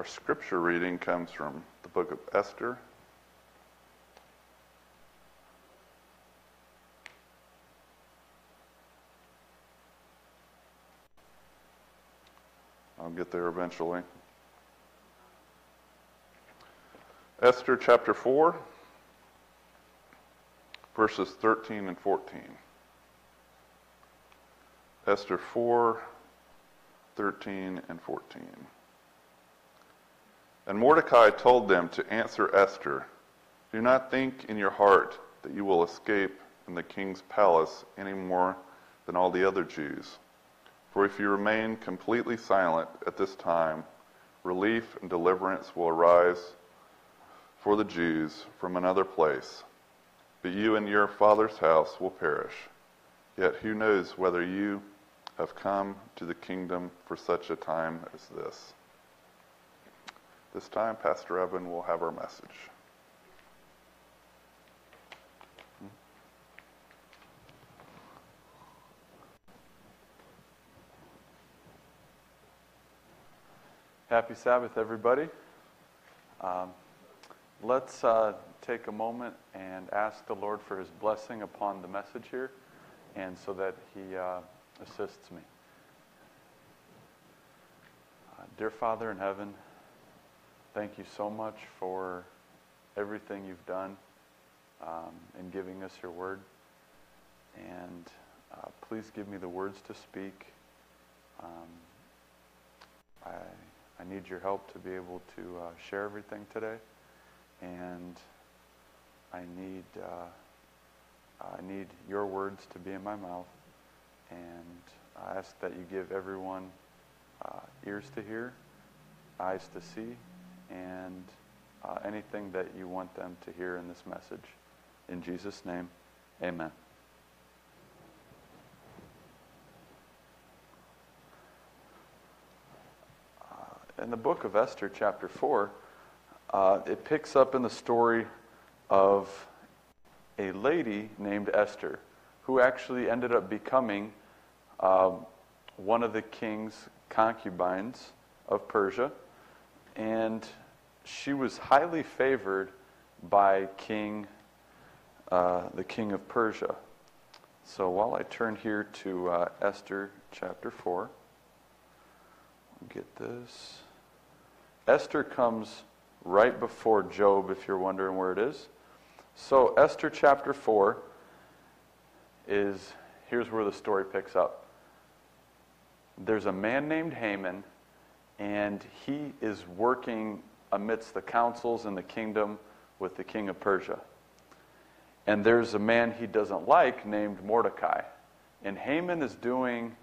Our scripture reading comes from the book of Esther. I'll get there eventually. Esther chapter 4, verses 13 and 14. Esther 4, 13 and 14. And Mordecai told them to answer Esther Do not think in your heart that you will escape in the king's palace any more than all the other Jews. For if you remain completely silent at this time, relief and deliverance will arise for the Jews from another place. But you and your father's house will perish. Yet who knows whether you have come to the kingdom for such a time as this? This time, Pastor Evan will have our message. Happy Sabbath, everybody. Um, let's uh, take a moment and ask the Lord for his blessing upon the message here and so that he uh, assists me. Uh, dear Father in heaven, thank you so much for everything you've done um, in giving us your word. And uh, please give me the words to speak. Um, I I need your help to be able to uh, share everything today, and I need uh, I need your words to be in my mouth, and I ask that you give everyone uh, ears to hear, eyes to see, and uh, anything that you want them to hear in this message. In Jesus' name, Amen. in the book of Esther, chapter 4, uh, it picks up in the story of a lady named Esther who actually ended up becoming um, one of the king's concubines of Persia. And she was highly favored by King, uh, the king of Persia. So while I turn here to uh, Esther chapter 4, get this. Esther comes right before Job, if you're wondering where it is. So, Esther chapter 4 is here's where the story picks up. There's a man named Haman, and he is working amidst the councils in the kingdom with the king of Persia. And there's a man he doesn't like named Mordecai. And Haman is doing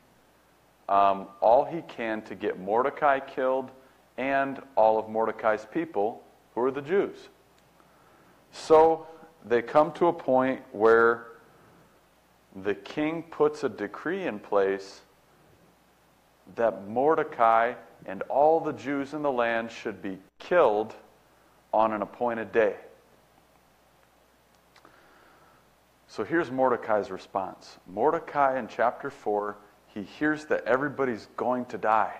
um, all he can to get Mordecai killed and all of Mordecai's people, who are the Jews. So they come to a point where the king puts a decree in place that Mordecai and all the Jews in the land should be killed on an appointed day. So here's Mordecai's response. Mordecai in chapter 4, he hears that everybody's going to die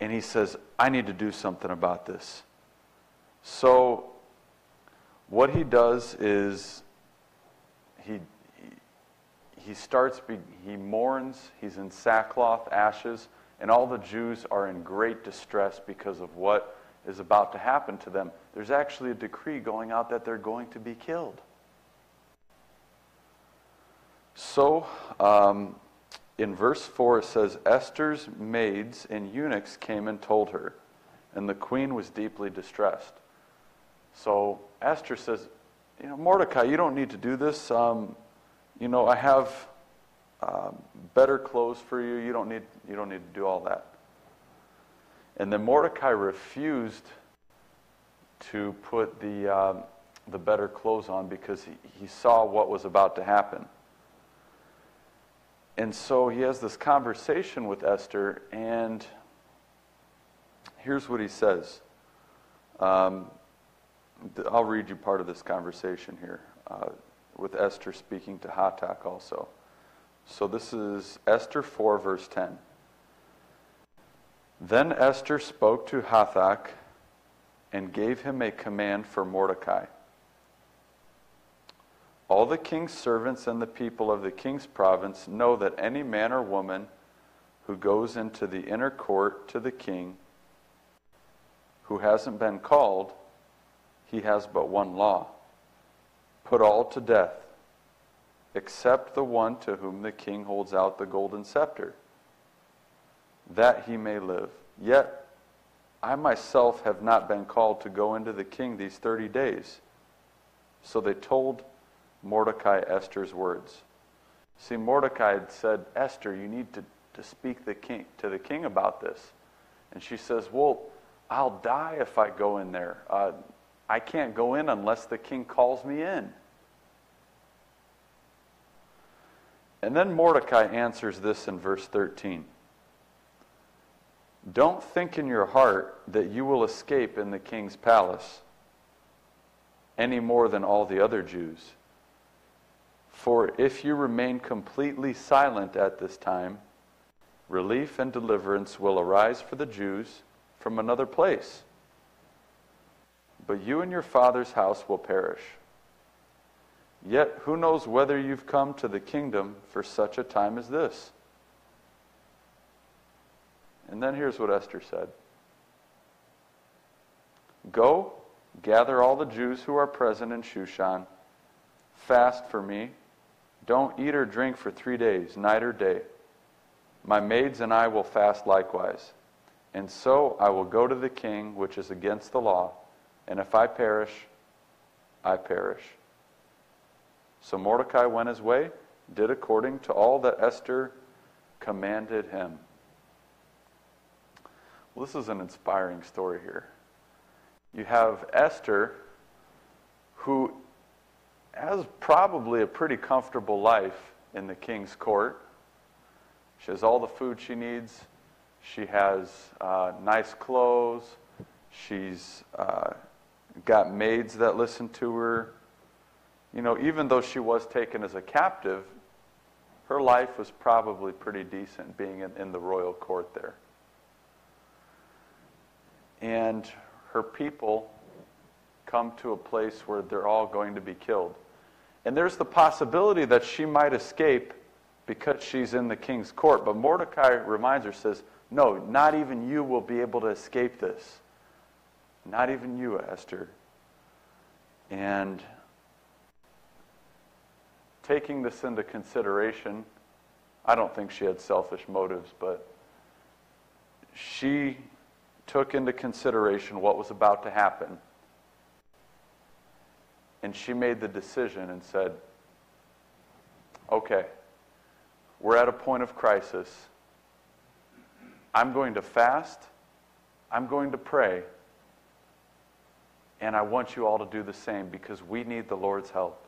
and he says, I need to do something about this. So, what he does is he, he starts, he mourns, he's in sackcloth, ashes, and all the Jews are in great distress because of what is about to happen to them. There's actually a decree going out that they're going to be killed. So, um, in verse 4, it says, Esther's maids and eunuchs came and told her, and the queen was deeply distressed. So Esther says, You know, Mordecai, you don't need to do this. Um, you know, I have um, better clothes for you. You don't, need, you don't need to do all that. And then Mordecai refused to put the, um, the better clothes on because he, he saw what was about to happen. And so he has this conversation with Esther, and here's what he says. Um, I'll read you part of this conversation here uh, with Esther speaking to Hathach also. So this is Esther 4, verse 10. Then Esther spoke to Hathach and gave him a command for Mordecai. All the king's servants and the people of the king's province know that any man or woman who goes into the inner court to the king who hasn't been called, he has but one law put all to death, except the one to whom the king holds out the golden scepter, that he may live. Yet I myself have not been called to go into the king these 30 days. So they told Mordecai Esther's words. See, Mordecai had said, Esther, you need to, to speak the king, to the king about this. And she says, Well, I'll die if I go in there. Uh, I can't go in unless the king calls me in. And then Mordecai answers this in verse 13. Don't think in your heart that you will escape in the king's palace any more than all the other Jews. For if you remain completely silent at this time, relief and deliverance will arise for the Jews from another place. But you and your father's house will perish. Yet who knows whether you've come to the kingdom for such a time as this? And then here's what Esther said Go, gather all the Jews who are present in Shushan, fast for me don't eat or drink for three days, night or day. My maids and I will fast likewise. And so I will go to the king, which is against the law. And if I perish, I perish. So Mordecai went his way, did according to all that Esther commanded him. Well, this is an inspiring story here. You have Esther, who has probably a pretty comfortable life in the king's court. She has all the food she needs. She has uh, nice clothes. She's uh, got maids that listen to her. You know, even though she was taken as a captive, her life was probably pretty decent being in, in the royal court there. And her people come to a place where they're all going to be killed. And there's the possibility that she might escape because she's in the king's court. But Mordecai reminds her, says, No, not even you will be able to escape this. Not even you, Esther. And taking this into consideration, I don't think she had selfish motives, but she took into consideration what was about to happen and she made the decision and said, okay, we're at a point of crisis. I'm going to fast. I'm going to pray. And I want you all to do the same because we need the Lord's help.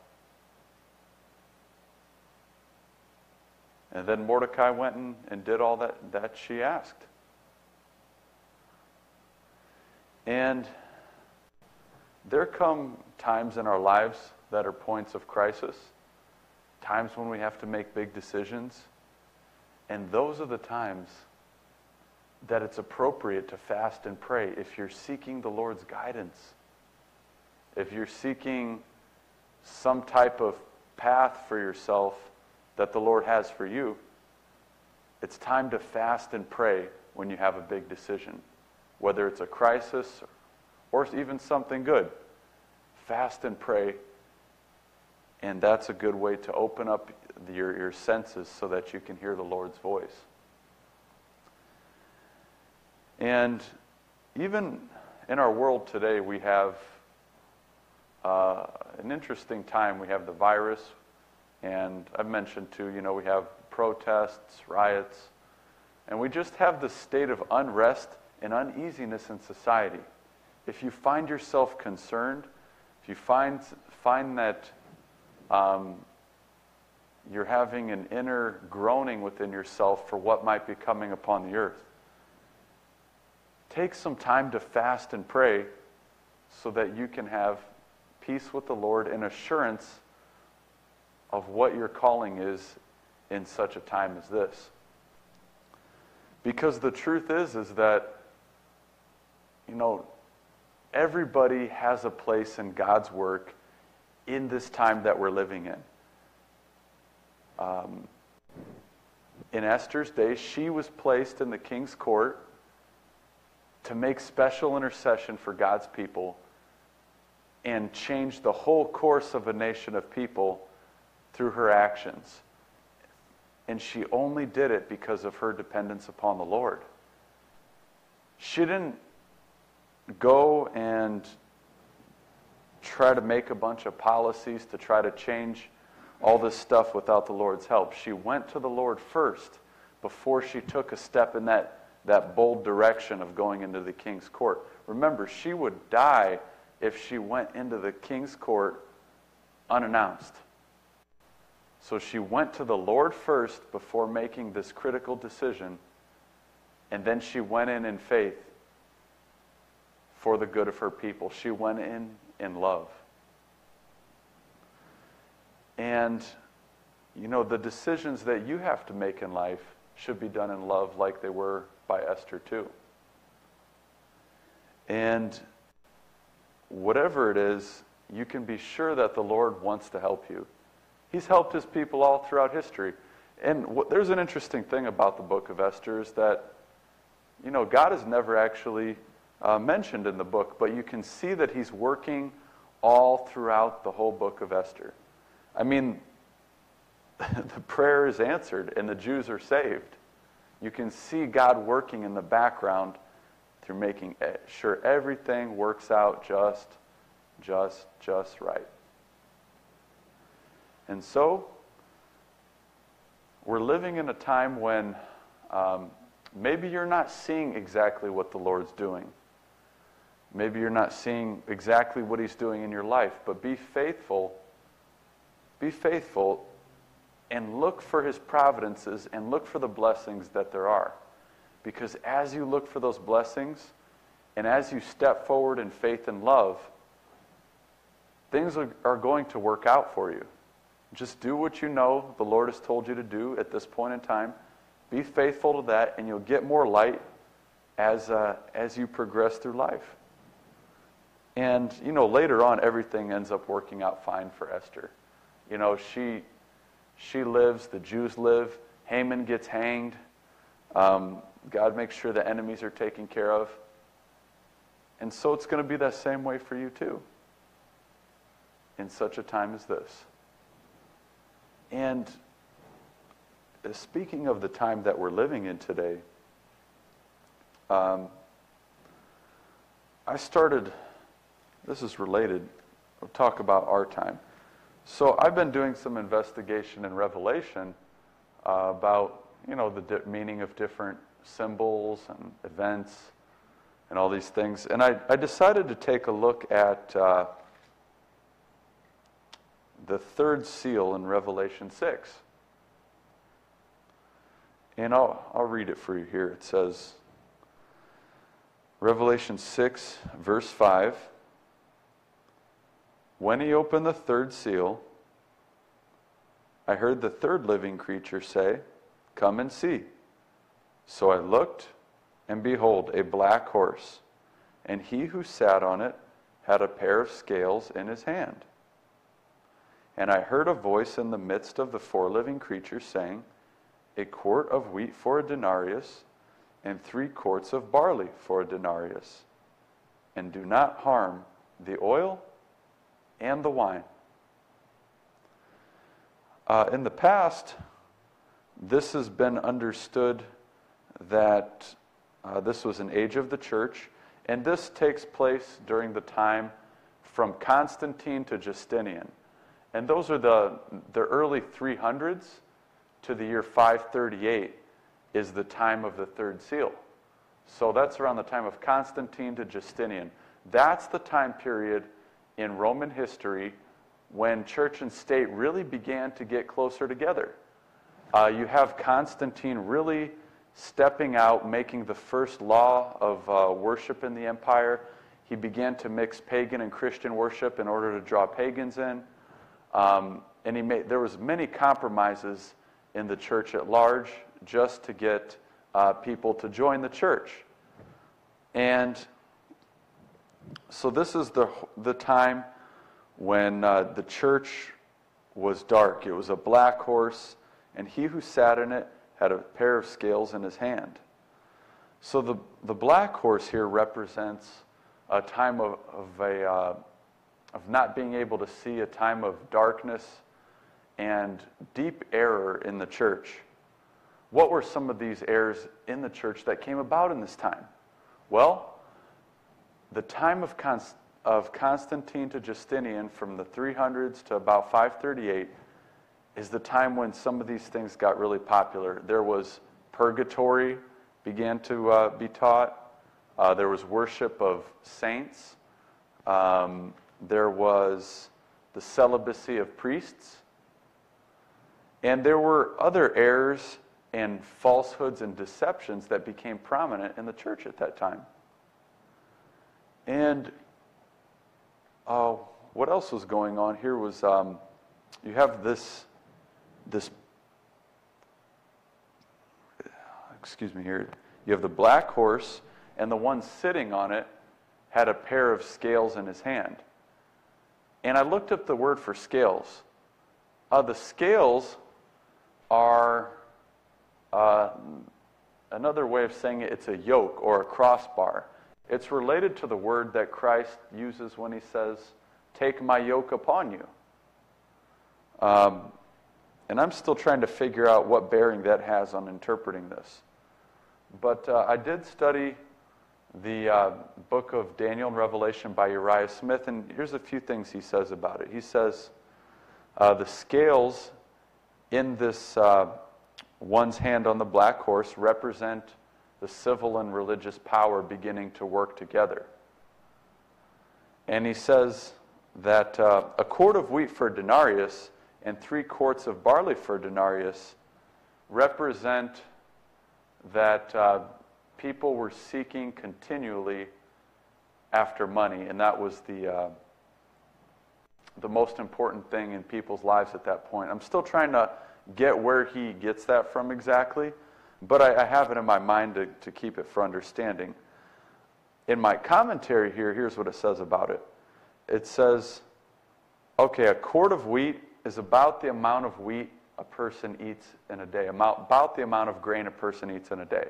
And then Mordecai went and, and did all that, that she asked. And there come times in our lives that are points of crisis, times when we have to make big decisions. And those are the times that it's appropriate to fast and pray if you're seeking the Lord's guidance. If you're seeking some type of path for yourself that the Lord has for you, it's time to fast and pray when you have a big decision, whether it's a crisis or even something good fast and pray. And that's a good way to open up your, your senses so that you can hear the Lord's voice. And even in our world today, we have uh, an interesting time. We have the virus, and I've mentioned too, you know, we have protests, riots, and we just have this state of unrest and uneasiness in society. If you find yourself concerned, if you find, find that um, you're having an inner groaning within yourself for what might be coming upon the earth, take some time to fast and pray so that you can have peace with the Lord and assurance of what your calling is in such a time as this. Because the truth is, is that, you know, everybody has a place in God's work in this time that we're living in. Um, in Esther's day, she was placed in the king's court to make special intercession for God's people and change the whole course of a nation of people through her actions. And she only did it because of her dependence upon the Lord. She didn't go and try to make a bunch of policies to try to change all this stuff without the Lord's help. She went to the Lord first before she took a step in that, that bold direction of going into the king's court. Remember, she would die if she went into the king's court unannounced. So she went to the Lord first before making this critical decision, and then she went in in faith for the good of her people. She went in in love. And, you know, the decisions that you have to make in life should be done in love like they were by Esther, too. And whatever it is, you can be sure that the Lord wants to help you. He's helped his people all throughout history. And what, there's an interesting thing about the book of Esther is that, you know, God is never actually uh, mentioned in the book, but you can see that he's working all throughout the whole book of Esther. I mean, the prayer is answered and the Jews are saved. You can see God working in the background through making sure everything works out just, just, just right. And so, we're living in a time when um, maybe you're not seeing exactly what the Lord's doing. Maybe you're not seeing exactly what He's doing in your life, but be faithful be faithful and look for his providences and look for the blessings that there are. Because as you look for those blessings and as you step forward in faith and love, things are going to work out for you. Just do what you know the Lord has told you to do at this point in time. Be faithful to that, and you'll get more light as, uh, as you progress through life. And, you know, later on, everything ends up working out fine for Esther. You know, she, she lives, the Jews live, Haman gets hanged. Um, God makes sure the enemies are taken care of. And so it's going to be that same way for you too, in such a time as this. And uh, speaking of the time that we're living in today, um, I started, this is related, I'll talk about our time. So I've been doing some investigation in Revelation uh, about, you know, the meaning of different symbols and events and all these things. And I, I decided to take a look at uh, the third seal in Revelation 6. And I'll, I'll read it for you here. It says, Revelation 6, verse 5. When he opened the third seal, I heard the third living creature say, Come and see. So I looked, and behold, a black horse, and he who sat on it had a pair of scales in his hand. And I heard a voice in the midst of the four living creatures saying, A quart of wheat for a denarius, and three quarts of barley for a denarius. And do not harm the oil and the wine. Uh, in the past, this has been understood that uh, this was an age of the church, and this takes place during the time from Constantine to Justinian. And those are the, the early 300s to the year 538 is the time of the third seal. So that's around the time of Constantine to Justinian. That's the time period in Roman history when church and state really began to get closer together. Uh, you have Constantine really stepping out, making the first law of uh, worship in the empire. He began to mix pagan and Christian worship in order to draw pagans in. Um, and he made, there was many compromises in the church at large just to get uh, people to join the church. And so this is the, the time when uh, the church was dark. It was a black horse, and he who sat in it had a pair of scales in his hand. So the, the black horse here represents a time of, of, a, uh, of not being able to see, a time of darkness and deep error in the church. What were some of these errors in the church that came about in this time? Well, the time of, Const- of Constantine to Justinian from the 300s to about 538 is the time when some of these things got really popular. There was purgatory began to uh, be taught. Uh, there was worship of saints. Um, there was the celibacy of priests. And there were other errors and falsehoods and deceptions that became prominent in the church at that time. And uh, what else was going on here was um, you have this this excuse me here you have the black horse and the one sitting on it had a pair of scales in his hand and i looked up the word for scales. Uh, the scales are uh, another way of saying it, it's a yoke or a crossbar. It's related to the word that christ uses when he says take my yoke upon you. Um, and I'm still trying to figure out what bearing that has on interpreting this. But uh, I did study the uh, book of Daniel and Revelation by Uriah Smith, and here's a few things he says about it. He says uh, the scales in this uh, one's hand on the black horse represent the civil and religious power beginning to work together. And he says that uh, a quart of wheat for a denarius and three quarts of barley for denarius represent that uh, people were seeking continually after money, and that was the uh, the most important thing in people's lives at that point. I'm still trying to get where he gets that from exactly, but I, I have it in my mind to, to keep it for understanding. In my commentary here, here's what it says about it. It says, okay, a quart of wheat is about the amount of wheat a person eats in a day, about the amount of grain a person eats in a day.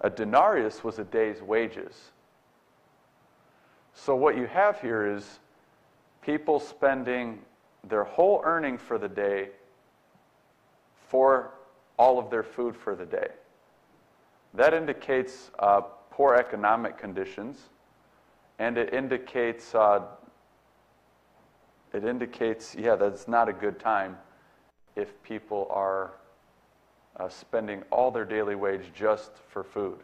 A denarius was a day's wages. So, what you have here is people spending their whole earning for the day for all of their food for the day. That indicates uh, poor economic conditions, and it indicates uh, it indicates, yeah, that's not a good time if people are uh, spending all their daily wage just for food.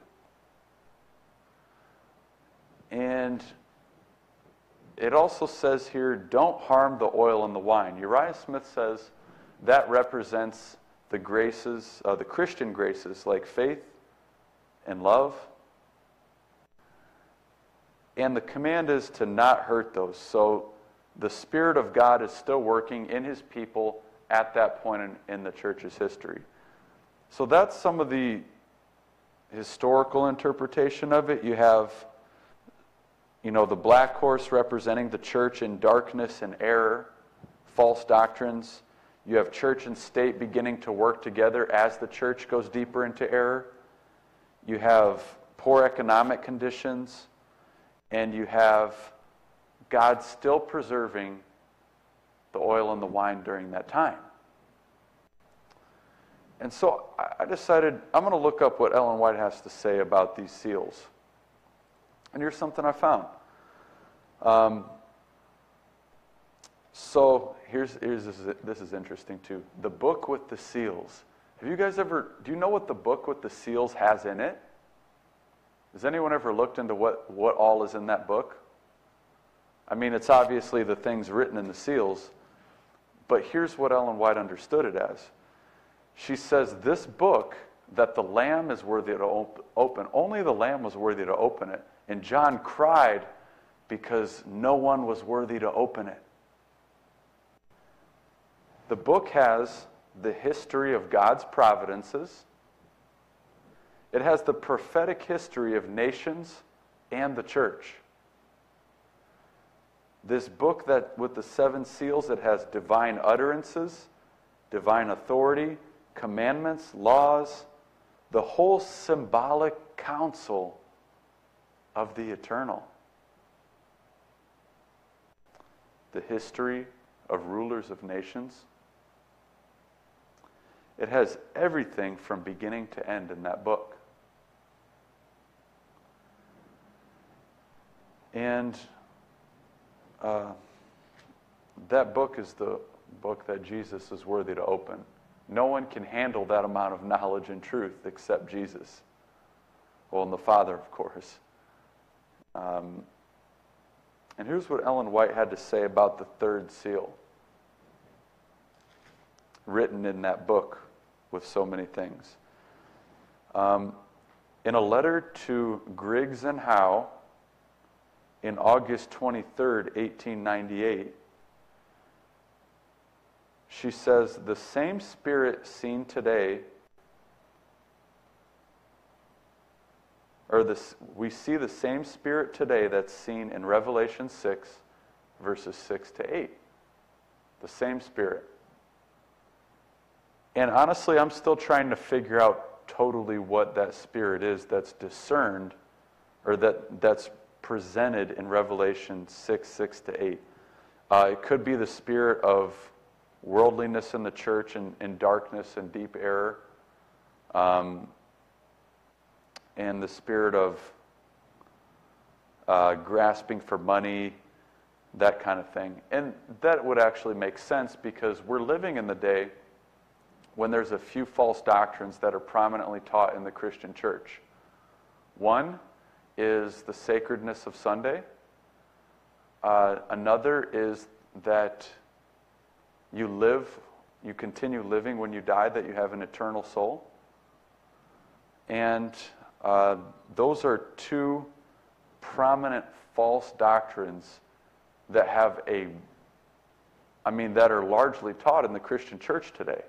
And it also says here, don't harm the oil and the wine. Uriah Smith says that represents the graces, uh, the Christian graces like faith and love. And the command is to not hurt those. So the Spirit of God is still working in his people at that point in, in the church's history. So that's some of the historical interpretation of it. You have, you know, the black horse representing the church in darkness and error, false doctrines. You have church and state beginning to work together as the church goes deeper into error. You have poor economic conditions, and you have God still preserving the oil and the wine during that time. And so I decided I'm going to look up what Ellen White has to say about these seals. And here's something I found. Um, so here's, here's this, is, this is interesting too. The book with the seals. Have you guys ever, do you know what the book with the seals has in it? Has anyone ever looked into what, what all is in that book? I mean, it's obviously the things written in the seals, but here's what Ellen White understood it as. She says, This book that the Lamb is worthy to op- open, only the Lamb was worthy to open it. And John cried because no one was worthy to open it. The book has the history of God's providences, It has the prophetic history of nations and the church. This book that with the seven seals, it has divine utterances, divine authority, commandments, laws, the whole symbolic counsel of the eternal. The history of rulers of nations. It has everything from beginning to end in that book. And uh, that book is the book that Jesus is worthy to open. No one can handle that amount of knowledge and truth except Jesus. Well, and the Father, of course. Um, and here's what Ellen White had to say about the third seal, written in that book with so many things. Um, in a letter to Griggs and Howe in August 23rd, 1898, she says, The same spirit seen today, or this, we see the same spirit today that's seen in Revelation 6, verses 6 to 8. The same spirit. And honestly, I'm still trying to figure out totally what that spirit is that's discerned or that, that's presented in Revelation 6 6 to 8. Uh, it could be the spirit of worldliness in the church and, and darkness and deep error, um, and the spirit of uh, grasping for money, that kind of thing. And that would actually make sense because we're living in the day when there's a few false doctrines that are prominently taught in the Christian church. One is the sacredness of Sunday. Uh, another is that you live, you continue living when you die, that you have an eternal soul. And uh, those are two prominent false doctrines that have a, I mean, that are largely taught in the Christian church today.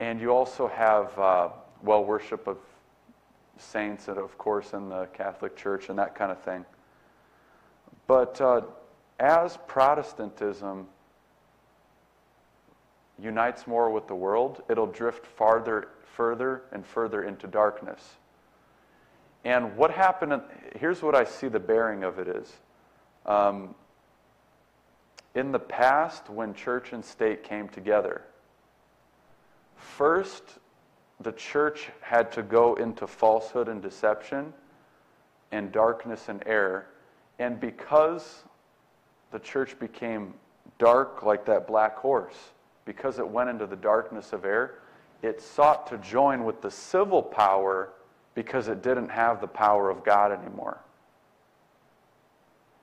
And you also have, uh, well, worship of saints, and of course, in the Catholic Church and that kind of thing. But uh, as Protestantism unites more with the world, it'll drift farther, further and further into darkness. And what happened, here's what I see the bearing of it is. Um, in the past, when church and state came together, first, the church had to go into falsehood and deception and darkness and error. And because the church became dark like that black horse, because it went into the darkness of air, it sought to join with the civil power because it didn't have the power of God anymore.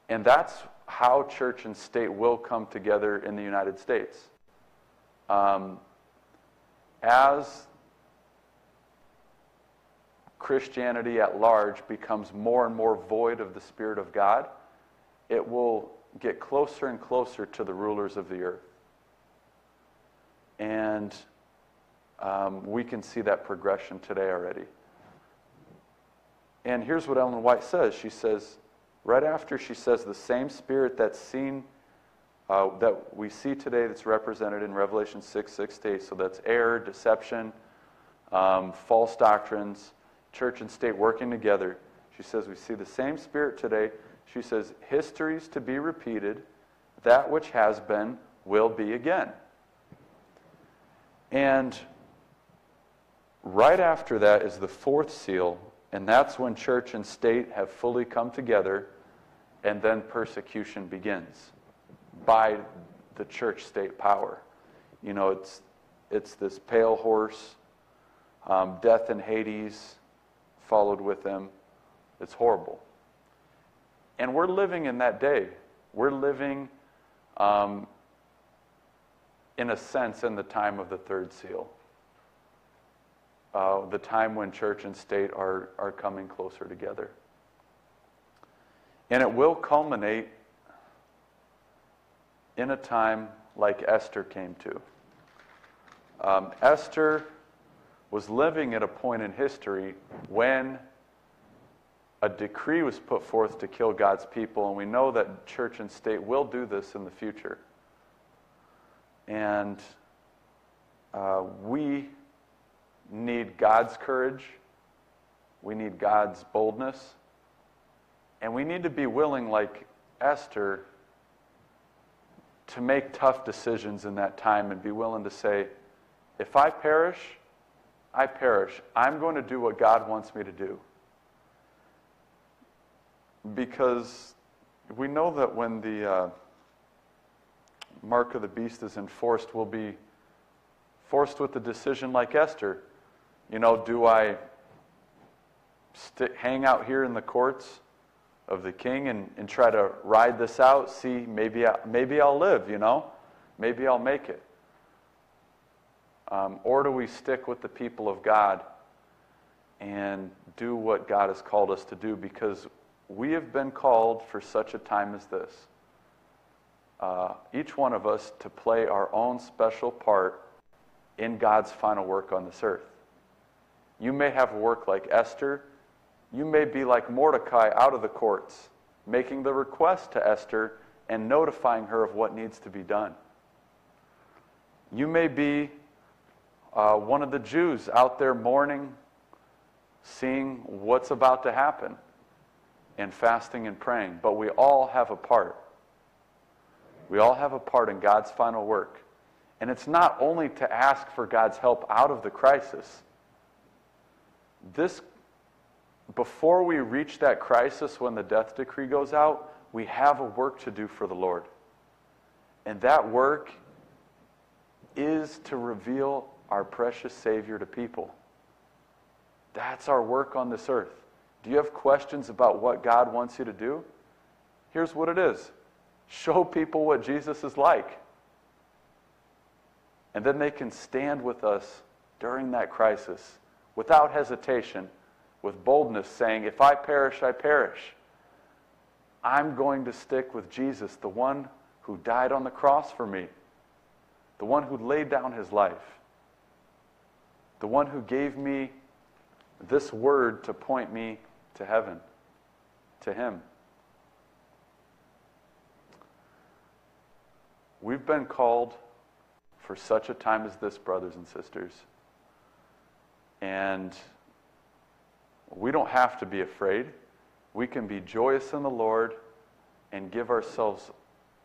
And that's how church and state will come together in the United States. Um, as Christianity at large becomes more and more void of the Spirit of God, it will get closer and closer to the rulers of the earth. And um, we can see that progression today already. And here's what Ellen White says. She says, right after she says, the same spirit that's seen, uh, that we see today that's represented in Revelation 6, 6 to 8. So that's error, deception, um, false doctrines, church and state working together. She says, we see the same spirit today. She says, histories to be repeated, that which has been will be again. And right after that is the fourth seal, and that's when church and state have fully come together, and then persecution begins by the church state power. You know, it's, it's this pale horse, um, death in Hades followed with them. It's horrible. And we're living in that day. We're living um, in a sense, in the time of the third seal. Uh, the time when church and state are, are coming closer together. And it will culminate in a time like Esther came to. Um, Esther was living at a point in history when a decree was put forth to kill God's people, and we know that church and state will do this in the future. And uh, we need God's courage, we need God's boldness, and we need to be willing, like Esther, to make tough decisions in that time and be willing to say, if I perish, I perish. I'm going to do what God wants me to do. Because we know that when the uh, mark of the beast is enforced, we'll be forced with a decision like Esther. You know, do I st- hang out here in the courts of the king and, and try to ride this out? See, maybe, I, maybe I'll live, you know? Maybe I'll make it. Um, or do we stick with the people of God and do what God has called us to do? Because we have been called for such a time as this. Uh, each one of us to play our own special part in God's final work on this earth. You may have work like Esther. You may be like Mordecai out of the courts, making the request to Esther and notifying her of what needs to be done. You may be uh, one of the Jews out there mourning, seeing what's about to happen, and fasting and praying. But we all have a part. We all have a part in God's final work. And it's not only to ask for God's help out of the crisis. This, before we reach that crisis when the death decree goes out, we have a work to do for the Lord. And that work is to reveal our precious Savior to people. That's our work on this earth. Do you have questions about what God wants you to do? Here's what it is show people what Jesus is like. And then they can stand with us during that crisis without hesitation, with boldness, saying, If I perish, I perish. I'm going to stick with Jesus, the one who died on the cross for me, the one who laid down his life the one who gave me this word to point me to heaven, to Him. We've been called for such a time as this, brothers and sisters. And we don't have to be afraid. We can be joyous in the Lord and give ourselves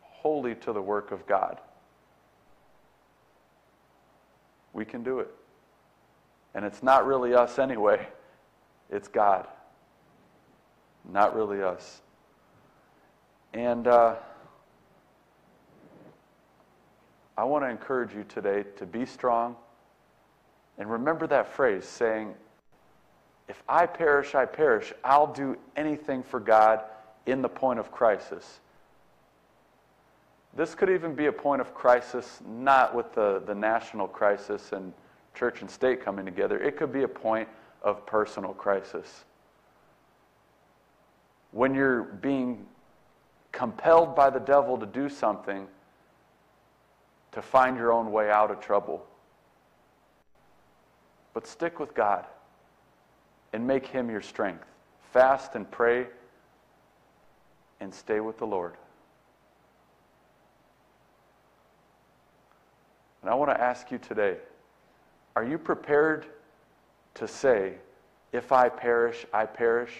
wholly to the work of God. We can do it. And it's not really us anyway, it's God. Not really us. And uh, I want to encourage you today to be strong. And remember that phrase saying, If I perish, I perish. I'll do anything for God in the point of crisis. This could even be a point of crisis, not with the, the national crisis and church and state coming together, it could be a point of personal crisis. When you're being compelled by the devil to do something to find your own way out of trouble. But stick with God and make Him your strength. Fast and pray and stay with the Lord. And I want to ask you today. Are you prepared to say, if I perish, I perish,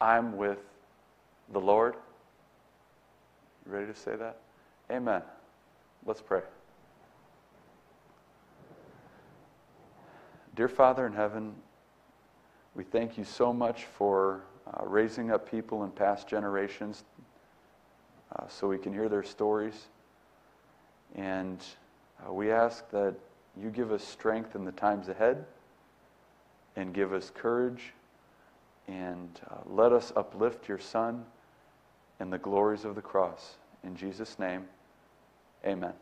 I'm with the Lord? You ready to say that? Amen. Let's pray. Dear Father in heaven, we thank you so much for uh, raising up people in past generations uh, so we can hear their stories. And uh, we ask that you give us strength in the times ahead and give us courage and uh, let us uplift your Son and the glories of the cross. In Jesus' name, amen.